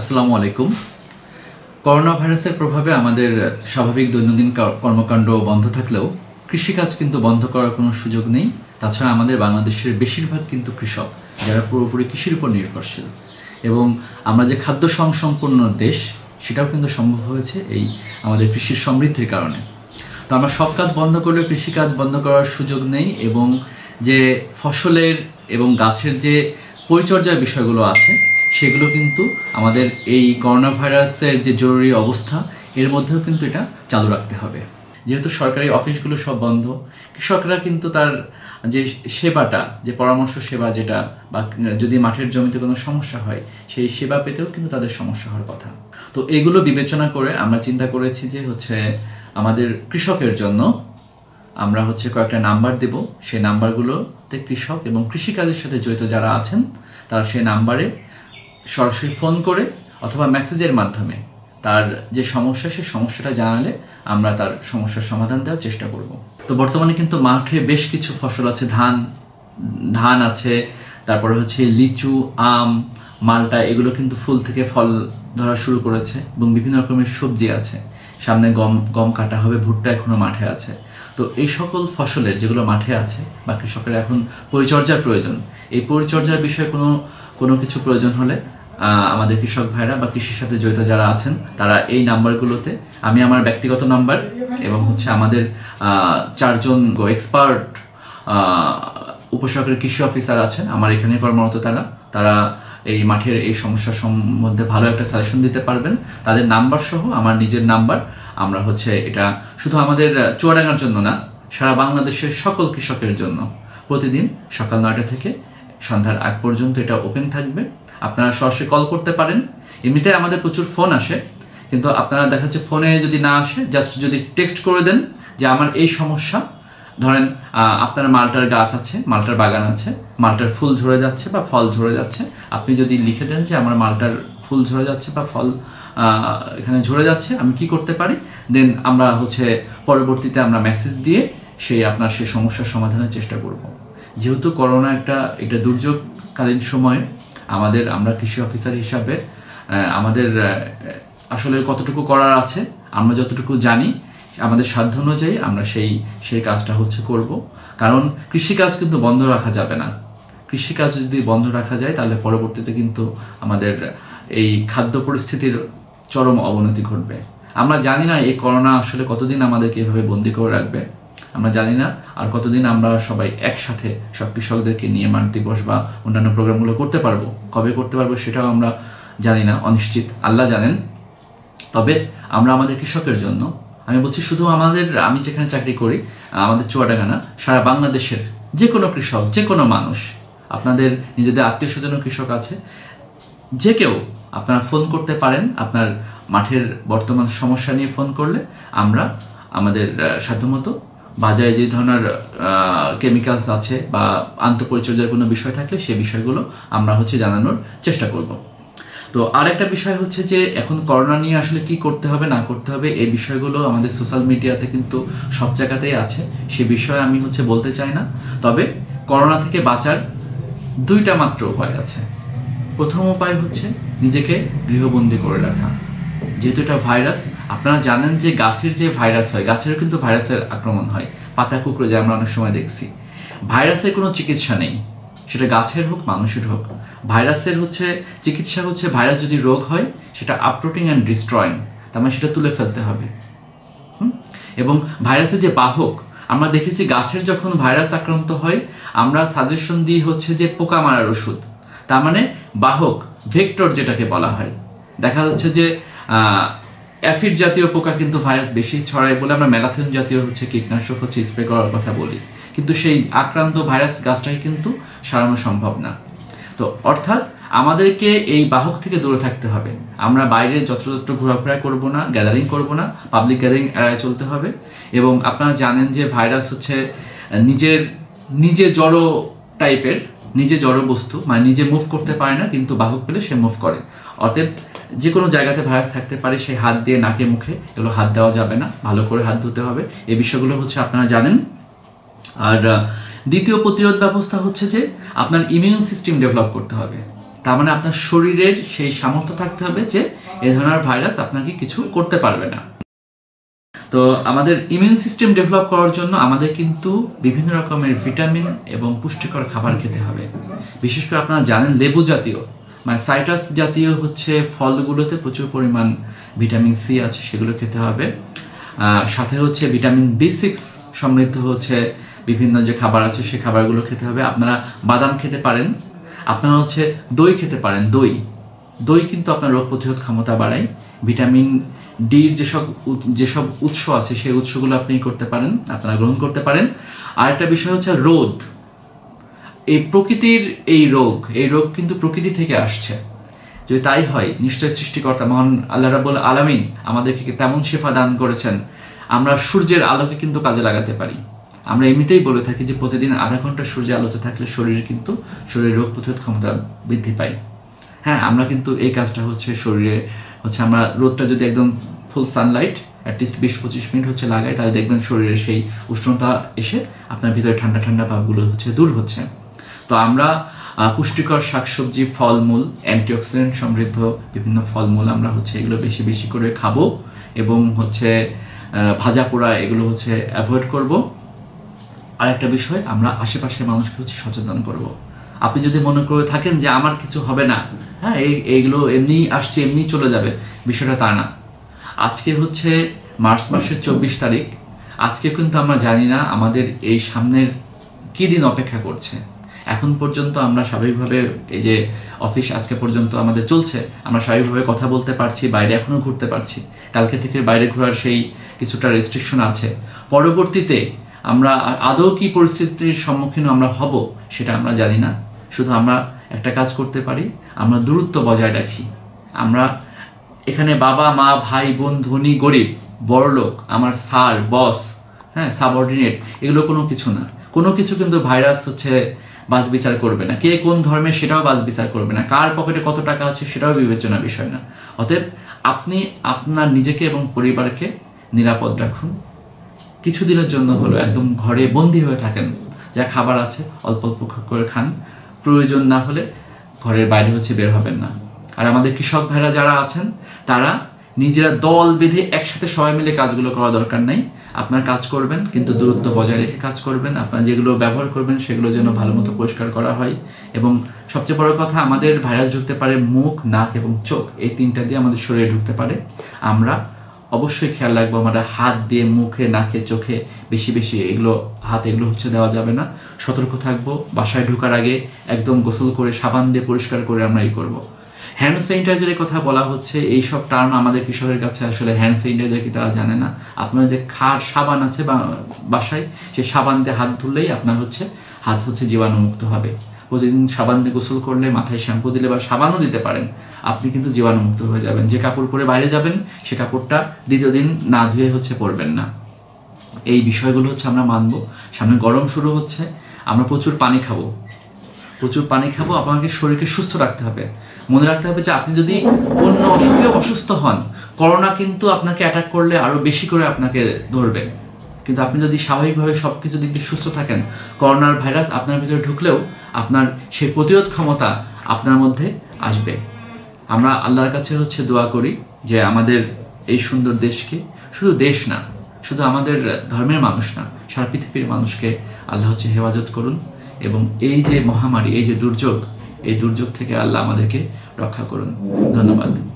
আসসালামু আলাইকুম। করোনা ভাইরাসের প্রভাবে আমাদের স্বাভাবিক দৈনন্দিন কর্মকাণ্ড বন্ধ থাকলেও কৃষিকাজ কিন্তু বন্ধ করার কোনো সুযোগ নেই। তাছাড়া আমাদের বাংলাদেশের বেশিরভাগ কিন্তু কৃষক, যারা পুরোপুরি কৃষির উপর নির্ভরশীল। এবং আমরা যে খাদ্য সংসম্পন্ন দেশ, সেটাও কিন্তু সম্ভব হয়েছে এই আমাদের কৃষির সমৃদ্ধির কারণে। তো আমরা সব কাজ বন্ধ করলে কৃষিকাজ বন্ধ করার সুযোগ নেই এবং যে ফসলের এবং গাছের যে পরিচর্যার বিষয়গুলো আছে সেগুলো কিন্তু আমাদের এই করোনা ভাইরাসের যে জরুরি অবস্থা, এর মধ্যেও কিন্তু এটা চালু রাখতে হবে। যেহেতু সরকারি অফিসগুলো সব বন্ধ, কৃষকরা কিন্তু তার যে সেবাটা, যে পরামর্শ সেবা যেটা বা যদি মাঠের জমিতে কোনো সমস্যা হয়, সেই সেবা পেতেও কিন্তু তাদের সমস্যা হওয়ার কথা। তো এগুলো বিবেচনা করে আমরা চিন্তা করেছি যে হচ্ছে আমাদের কৃষকের জন্য আমরা হচ্ছে কয়েকটা নাম্বার দেব। সেই নাম্বারগুলোতে কৃষক এবং কৃষিকাজের সাথে জড়িত যারা আছেন, তারা সেই নাম্বারে সরাসরি ফোন করে অথবা মেসেজের মাধ্যমে তার যে সমস্যা, সে সমস্যাটা জানালে আমরা তার সমস্যার সমাধান দেওয়ার চেষ্টা করব। তো বর্তমানে কিন্তু মাঠে বেশ কিছু ফসল আছে, ধান ধান আছে, তারপরে হচ্ছে লিচু, আম, মালটা, এগুলো কিন্তু ফুল থেকে ফল ধরা শুরু করেছে এবং বিভিন্ন রকমের সবজি আছে। সামনে গম গম কাটা হবে, ভুট্টা এখনও মাঠে আছে। তো এই সকল ফসলের যেগুলো মাঠে আছে বা কৃষকের এখন পরিচর্যার প্রয়োজন। এই পরিচর্যার বিষয়ে কোনো কোনো কিছু প্রয়োজন হলে আমাদের কৃষক ভাইরা বা কৃষির সাথে জড়িত যারা আছেন, তারা এই নাম্বারগুলোতে, আমি আমার ব্যক্তিগত নাম্বার এবং হচ্ছে আমাদের চারজন এক্সপার্ট উপসহকারী কৃষি অফিসার আছেন, আমার এখানে কর্মরত তারা তারা এই মাঠের এই সমস্যার সম্বন্ধে ভালো একটা সাজেশন দিতে পারবেন। তাদের নাম্বার সহ আমার নিজের নাম্বার, আমরা হচ্ছে এটা শুধু আমাদের চুয়াডাঙ্গার জন্য না, সারা বাংলাদেশের সকল কৃষকের জন্য। প্রতিদিন সকাল নয়টা থেকে সন্ধ্যার আগ পর্যন্ত এটা ওপেন থাকবে। আপনারা সরাসরি কল করতে পারেন। এমনিতে আমাদের প্রচুর ফোন আসে, কিন্তু আপনারা দেখা যাচ্ছে ফোনে যদি না আসে জাস্ট যদি টেক্সট করে দেন যে আমার এই সমস্যা, ধরেন আপনার মালটার গাছ আছে, মালটার বাগান আছে, মালটার ফুল ঝরে যাচ্ছে বা ফল ঝরে যাচ্ছে, আপনি যদি লিখে দেন যে আমার মালটার ফুল ঝরে যাচ্ছে বা ফল এখানে ঝরে যাচ্ছে, আমি কি করতে পারি? দেন আমরা হচ্ছে পরবর্তীতে আমরা মেসেজ দিয়ে সেই আপনার সেই সমস্যার সমাধানের চেষ্টা করব। যেহেতু করোনা একটা এটা দুর্যোগকালীন সময়, আমাদের, আমরা কৃষি অফিসার হিসাবে আমাদের আসলে কতটুকু করার আছে, আমরা যতটুকু জানি, আমাদের সাধ্য অনুযায়ী আমরা সেই সেই কাজটা হচ্ছে করব। কারণ কৃষিকাজ কিন্তু বন্ধ রাখা যাবে না। কৃষিকাজ যদি বন্ধ রাখা যায়, তাহলে পরবর্তীতে কিন্তু আমাদের এই খাদ্য পরিস্থিতির চরম অবনতি ঘটবে। আমরা জানি না এই করোনা আসলে কতদিন আমাদেরকে এভাবে বন্দি করে রাখবে। আমরা জানি না আর কতদিন আমরা সবাই একসাথে সব কৃষকদেরকে নিয়ে মাঠ দিবস বা অন্যান্য প্রোগ্রামগুলো করতে পারব, কবে করতে পারব সেটাও আমরা জানি না, অনিশ্চিত। আল্লাহ জানেন। তবে আমরা আমাদের কৃষকের জন্য, আমি বলছি শুধু আমাদের, আমি যেখানে চাকরি করি, আমাদের চুয়াডাঙ্গা না সারা বাংলাদেশের যে কোনো কৃষক যে কোনো মানুষ, আপনাদের নিজেদের আত্মীয় স্বজনও কৃষক আছে, যে কেউ আপনারা ফোন করতে পারেন, আপনার মাঠের বর্তমান সমস্যা নিয়ে ফোন করলে আমরা আমাদের সাধ্যমতো বাজারে যে ধরনের কেমিক্যালস আছে বা আন্তঃপরিচর্যার কোনো বিষয় থাকলে সেই বিষয়গুলো আমরা হচ্ছে জানানোর চেষ্টা করব। তো আরেকটা বিষয় হচ্ছে যে এখন করোনা নিয়ে আসলে কি করতে হবে, না করতে হবে, এই বিষয়গুলো আমাদের সোশ্যাল মিডিয়াতে কিন্তু সব জায়গাতেই আছে। সে বিষয়ে আমি হচ্ছে বলতে চাই না। তবে করোনা থেকে বাঁচার দুইটা মাত্র উপায় আছে। প্রথম উপায় হচ্ছে নিজেকে গৃহবন্দী করে রাখা। যেহেতু এটা ভাইরাস, আপনারা জানেন যে গাছের যে ভাইরাস হয়, গাছেরও কিন্তু ভাইরাসের আক্রমণ হয়, পাতা, কুকড়ে যায় আমরা অনেক সময় দেখছি। ভাইরাসের কোনো চিকিৎসা নেই, সেটা গাছের হোক, মানুষের হোক। ভাইরাসের হচ্ছে, চিকিৎসা হচ্ছে ভাইরাস যদি রোগ হয়, সেটা আপরুটিং অ্যান্ড ডিস্ট্রয়িং তার মানে সেটা তুলে ফেলতে হবে। এবং ভাইরাসের যে বাহক, আমরা দেখেছি গাছের যখন ভাইরাস আক্রান্ত হয়, আমরা সাজেশন দিই হচ্ছে যে পোকা মারার ওষুধ, তার মানে বাহক ভেক্টর যেটাকে বলা হয়। দেখা যাচ্ছে যে অ্যাফিড জাতীয় পোকা কিন্তু ভাইরাস বেশি ছড়ায় বলে আমরা ম্যালাথন জাতীয় হচ্ছে কীটনাশক হচ্ছে স্প্রে করার কথা বলি। কিন্তু সেই আক্রান্ত ভাইরাস গাছটাকে কিন্তু সারানো সম্ভব না। তো অর্থাৎ আমাদেরকে এই বাহক থেকে দূরে থাকতে হবে। আমরা বাইরে যত্রতত্র ঘোরাফেরা করব না গ্যাদারিং করব না পাবলিক গ্যাদারিং এড়ায় চলতে হবে। এবং আপনারা জানেন যে ভাইরাস হচ্ছে নিজের, নিজে জড়ো টাইপের নিজে জড়ো বস্তু মানে নিজে মুভ করতে পারে না, কিন্তু বাহক পেলে সে মুভ করে। অতএব যে কোনো জায়গাতে ভাইরাস থাকতে পারে, সেই হাত দিয়ে নাকে, মুখে, এগুলো হাত দেওয়া যাবে না। ভালো করে হাত ধুতে হবে। এই বিষয়গুলো হচ্ছে আপনারা জানেন। আর দ্বিতীয় প্রতিরোধ ব্যবস্থা হচ্ছে যে আপনার ইমিউন সিস্টেম ডেভেলপ করতে হবে। তার মানে আপনার শরীরের সেই সামর্থ্য থাকতে হবে যে এ ধরনের ভাইরাস আপনাকে কিছু করতে পারবে না। তো আমাদের ইমিউন সিস্টেম ডেভেলপ করার জন্য আমাদের কিন্তু বিভিন্ন রকমের ভিটামিন এবং পুষ্টিকর খাবার খেতে হবে। বিশেষ করে আপনারা জানেন লেবু জাতীয় মানে সাইট্রাস জাতীয় হচ্ছে ফলগুলোতে প্রচুর পরিমাণ ভিটামিন সি আছে, সেগুলো খেতে হবে। সাথে হচ্ছে ভিটামিন বি সিক্স সমৃদ্ধ হচ্ছে বিভিন্ন যে খাবার আছে, সে খাবারগুলো খেতে হবে। আপনারা বাদাম খেতে পারেন, আপনারা হচ্ছে দই খেতে পারেন, দই। দই কিন্তু আপনার রোগ প্রতিরোধ ক্ষমতা বাড়ায়। ভিটামিন ডির যেসব যেসব উৎস আছে, সেই উৎসগুলো আপনি করতে পারেন, আপনারা গ্রহণ করতে পারেন। আর একটা বিষয় হচ্ছে রোদ। এই প্রকৃতির এই রোগ এই রোগ কিন্তু প্রকৃতি থেকে আসছে। যদি তাই হয়, নিশ্চয় সৃষ্টিকর্তা মহান আল্লাহ রাবুল আলামিন আমাদেরকে তেমন শেফা দান করেছেন? আমরা সূর্যের আলোকে কিন্তু কাজে লাগাতে পারি। আমরা এমনিতেই বলে থাকি যে প্রতিদিন আধা ঘণ্টা সূর্যের আলোতে থাকলে শরীরে কিন্তু শরীরের রোগ প্রতিরোধ ক্ষমতা বৃদ্ধি পায়। হ্যাঁ আমরা কিন্তু এই কাজটা হচ্ছে শরীরে, হচ্ছে আমরা রোদটা যদি একদম ফুল সানলাইট অ্যাটলিস্ট বিশ পঁচিশ মিনিট হচ্ছে লাগাই, তাহলে দেখবেন শরীরের সেই উষ্ণতা এসে আপনার ভিতরে ঠান্ডা ঠান্ডা ভাবগুলো হচ্ছে দূর হচ্ছে। তো আমরা পুষ্টিকর শাকসবজি, ফলমূল, অ্যান্টিঅক্সিডেন্ট সমৃদ্ধ বিভিন্ন ফলমূল আমরা হচ্ছে এগুলো বেশি বেশি করে খাব এবং হচ্ছে ভাজা পোড়া এগুলো হচ্ছে অ্যাভয়েড করব। আর একটা বিষয়, আমরা আশেপাশের মানুষকে হচ্ছে সচেতন করব। আপনি যদি মনে করে থাকেন যে আমার কিছু হবে না হ্যাঁ এই, এইগুলো এমনি আসছে এমনি চলে যাবে, বিষয়টা তা না। আজকে হচ্ছে মার্চ মাসের চব্বিশ তারিখ, আজকে কিন্তু আমরা জানি না আমাদের এই সামনের কী দিন অপেক্ষা করছে। এখন পর্যন্ত আমরা স্বাভাবিকভাবে এই যে অফিস আজকে পর্যন্ত আমাদের চলছে, আমরা স্বাভাবিকভাবে কথা বলতে পারছি, বাইরে এখনও ঘুরতে পারছি। কালকে থেকে বাইরে ঘোরার সেই কিছুটা রেস্ট্রিকশন আছে। পরবর্তীতে আমরা আদৌ কি পরিস্থিতির সম্মুখীন আমরা হব সেটা আমরা জানি না। শুধু আমরা একটা কাজ করতে পারি, আমরা দূরত্ব বজায় রাখি। আমরা এখানে বাবা, মা, ভাই, বোন, ধনী, গরিব, বড়লোক, আমার স্যার, বস হ্যাঁ সাবঅর্ডিনেট, এগুলো কোনো কিছু না। কোনো কিছু কিন্তু ভাইরাস হচ্ছে বাস বিচার করবে না। কে কোন ধর্মের সেটাও বাস বিচার করবে না। কার পকেটে কত টাকা আছে সেটাও বিবেচনা বিষয় না। অতএব আপনি আপনার নিজেকে এবং পরিবারকে নিরাপদ রাখুন। কিছুদিনের জন্য হলো, একদম ঘরে বন্দি হয়ে থাকেন। যা খাবার আছে, অল্প অল্প করে খান। প্রয়োজন না হলে ঘরের বাইরে হচ্ছে বের হবেন না। আর আমাদের কৃষক ভাইরা যারা আছেন, তারা নিজেরা দল বেঁধে একসাথে সবাই মিলে কাজগুলো করা দরকার নাই। আপনার কাজ করবেন, কিন্তু দূরত্ব বজায় রেখে কাজ করবেন। আপনার যেগুলো ব্যবহার করবেন, সেগুলো যেন ভালো মতো পরিষ্কার করা হয়। এবং সবচেয়ে বড় কথা, আমাদের ভাইরাস ঢুকতে পারে মুখ, নাক এবং চোখ। এই তিনটা দিয়ে আমাদের শরীরে ঢুকতে পারে। আমরা অবশ্যই খেয়াল রাখব, আমরা হাত দিয়ে মুখে, নাকে, চোখে বেশি বেশি এগুলো, হাত এগুলো হচ্ছে দেওয়া যাবে না। সতর্ক থাকব, বাসায় ঢোকার আগে একদম গোসল করে, সাবান দিয়ে পরিষ্কার করে আমরা এই করব। হ্যান্ড স্যানিটাইজারের কথা বলা হচ্ছে এই সব টার্ম আমাদের কৃষকের কাছে আসলে হ্যান্ড স্যানিটাইজার কি তারা জানে না। আপনার যে খার সাবান আছে বা, বাসায় সেই সাবান দিয়ে হাত ধুলেই আপনার হচ্ছে, হাত হচ্ছে জীবাণুমুক্ত হবে। প্রতিদিন সাবান দিয়ে গোসল করলে মাথায় শ্যাম্পু দিলে বা সাবানও দিতে পারেন, আপনি কিন্তু জীবাণুমুক্ত হয়ে যাবেন। যে কাপড় পরে বাইরে যাবেন, সে কাপড়টা দ্বিতীয় দিন না ধুয়ে হচ্ছে পরবেন না। এই বিষয়গুলো হচ্ছে আমরা মানব। সামনে গরম শুরু হচ্ছে, আমরা প্রচুর পানি খাব। প্রচুর পানি খাব, আপনাকে শরীরকে সুস্থ রাখতে হবে। মনে রাখতে হবে যে আপনি যদি অন্য অসুখে অসুস্থ হন, করোনা কিন্তু আপনাকে অ্যাটাক করলে আরও বেশি করে আপনাকে ধরবে। কিন্তু আপনি যদি স্বাভাবিকভাবে সব কিছু দিক দিয়ে সুস্থ থাকেন, করোনার ভাইরাস আপনার ভিতরে ঢুকলেও আপনার সেই প্রতিরোধ ক্ষমতা আপনার মধ্যে আসবে। আমরা আল্লাহর কাছে হচ্ছে দোয়া করি যে আমাদের এই সুন্দর দেশকে, শুধু দেশ না, শুধু আমাদের ধর্মের মানুষ না, সারা পৃথিবীর মানুষকে আল্লাহ হচ্ছে হেফাজত করুন। এবং এই যে মহামারী, এই যে দুর্যোগ এই দুর্যোগ থেকে আল্লাহ আমাদেরকে রক্ষা করুন। ধন্যবাদ।